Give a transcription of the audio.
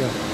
Yeah.